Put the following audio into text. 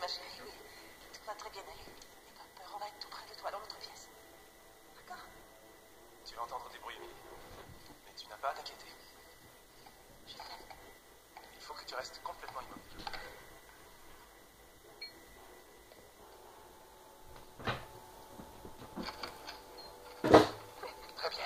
ma chérie, oui. Tout va très bien aller. N'aie pas peur, on va être tout près de toi dans notre pièce. D'accord? Tu vas entendre des bruits, Emily. Mais tu n'as pas à t'inquiéter. Je t'aime. Il faut que tu restes complètement immobile. Très bien.